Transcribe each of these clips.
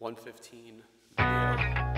115 video.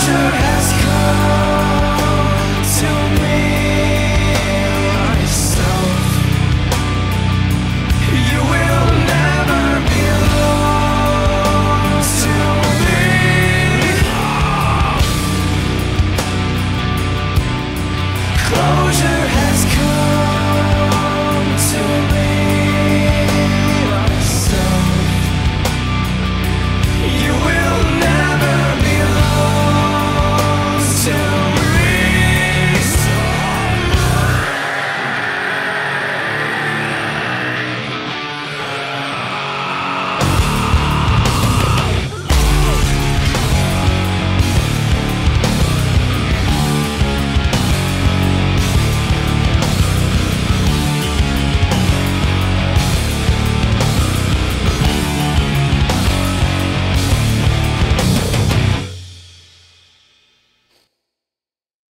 Closure has come.